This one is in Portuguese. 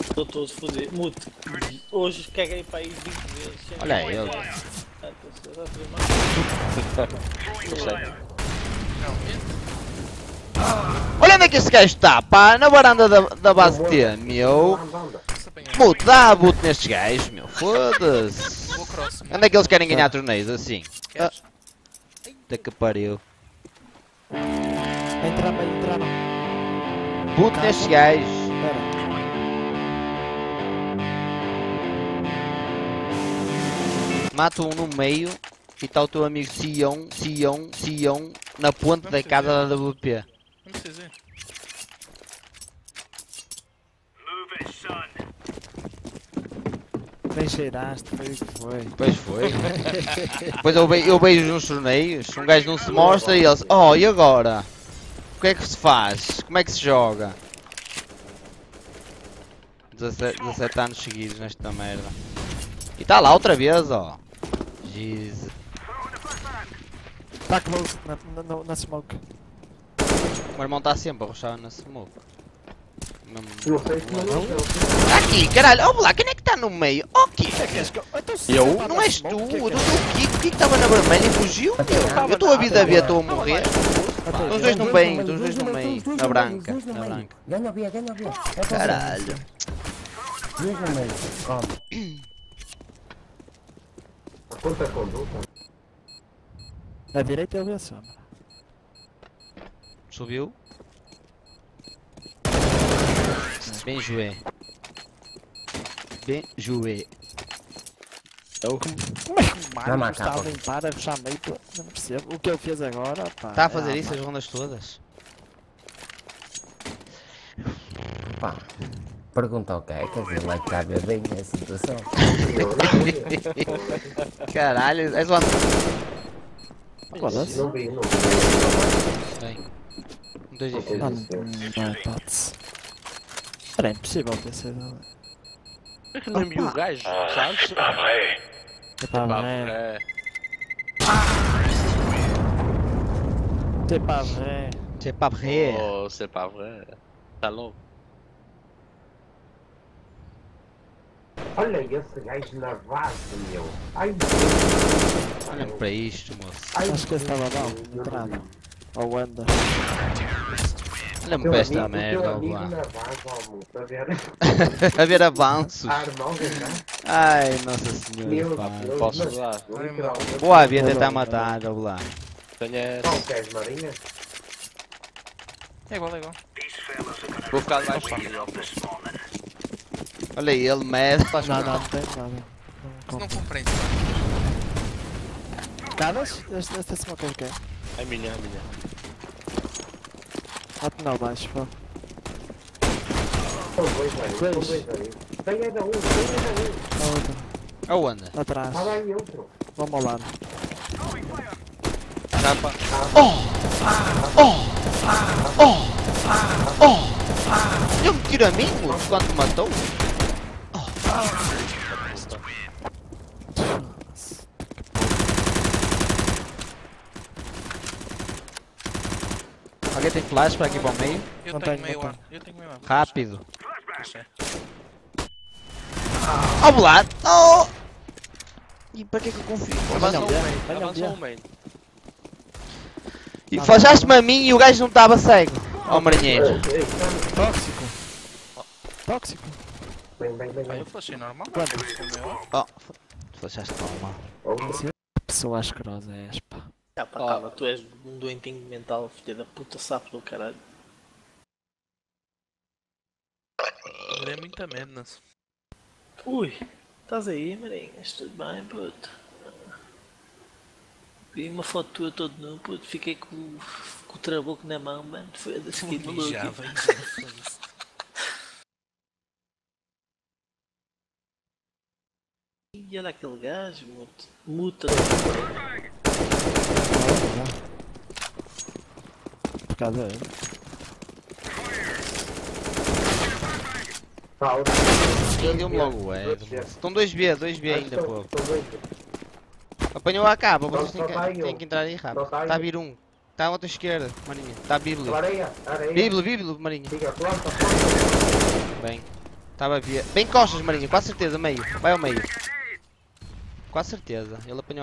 Estou todo fodido. Mute. Hoje caguei para aí 20 vezes. Olha que- ele. Ah, a. Olha onde é que esse gajo está, pá, na varanda da, da base T, meu. Muto, dá boot nestes gajos, meu, foda-se. Onde é que eles querem ganhar torneios assim? Ah, que pariu. Entrar não. Boot nestes gajos. Mata um no meio e está o teu amigo Sion, Sion, Sion na ponte da casa da WP. Não precisa ir. Nem cheiraste, foi o que foi. Pois foi. Depois eu, ve eu vejo nos torneios, um gajo não se mostra e eles, oh e agora? O que é que se faz? Como é que se joga? 17, 17 anos seguidos nesta merda. E está lá outra vez, ó. Jesus. Tá close na, na, na, na smoke. O meu irmão está sempre a ruxar na smoke. Não sei não é. Aqui, caralho, ó lá, quem é que está no meio? Ó aqui. Eu? Não és tu, eu estou o Kiko, o Kiko estava na vermelha e fugiu, meu. Eu estou a vida a ver, estou a morrer. Os dois no meio, os dois no meio, na branca, na branca. Ganha ganha. É Caralho. Dois no meio. Come. A conta conduta. Na direita eu vi a sombra. Subiu. Bem joué. Bem joué. Como é que o Vai Mário marcar, está a pô. limpar a fechar meio? pô? Eu Não percebo. O que ele fez agora, pá. Está a é fazer arma. isso as rondas todas? Pá. Pergunta ao cara, quer dizer, lá cabe bem a situação. Caralho, és lá. Foda-se. Não vi, não Bem. Um dois difícil. Não, não é hipótese. Era impossível ter sido. ali. É que não vi o gajo, sabes? É para Pá, ver. é. É para ver. C'est pas vrai. Oh, c'est pas vrai. Tá Olha esse gajo na base, meu. Ai, Olhem para isto, moço. ai, Acho que esse estava mal, entrada. Ou anda. Olhem Teu para esta amigo- merda, ó, lá. meu? A ver avanços. A o gajo. Ai, Nossa Senhora. Meu pá. Deus. Posso mas- usar? Boa, havia tentar matar, ó lá. Tenho essa. Qual queres, Marinha? É igual, é igual. Vou ficar mais fácil. Olha aí, ele mede. Faz Não, não, não tem nada. Não Não compreende. Caras? Este, este é smoke é o quê? É minha, é minha. Bate não baixo, pô. São dois, Marinha. São Dois. dois. Tem ainda um, tem ainda um. A outra. Aonde? Atrás. Está lá em outro. Vamos ao lado. Capa. Ele me tira a mim, quando me matou. Alguém tem flash para aqui para o meio? Eu Não tenho tenho, meio. Eu tenho meio. Rápido. Ó, oh, lado. Oh! E para que é que eu confio? Um Venham, main. venham. um main. E flashaste-me a mim e o gajo não estava cego. Ó, marinheiro. Ei, tá. Tóxico. Tóxico. Bem, bem, bem, Ah, bem. eu flashei normal. Quando? Com meio ar. Oh, flashaste mal. Outro. Pessoa asquerosa é és, pá. Ah, pá, Oh. calma, tu és um doentinho mental, filha da puta, sapo do caralho. Ele é muita madness. Ui, estás aí, Marinhas? Tudo bem, puto? Vi uma foto tua todo nu, puto. Fiquei com, com o trabuco na mão, mano. Foi da seguinte louco. Mijava. E olha aquele gajo, muto. Muta. Por causa dele. Tá, Deu-me logo moço. Estão 2B, 2B Acho ainda, pô. Apanhou a capa, vocês têm tá que, têm que entrar aí rápido. Tá Está a vir um. Está à outra esquerda, marinha. Está a Bíblia. Bíblia, Bíblia, marinha. Bem. Estava a ver. Bem costas, Marinho, quase certeza, meio. Vai ao meio. Quase certeza. Ele apanhou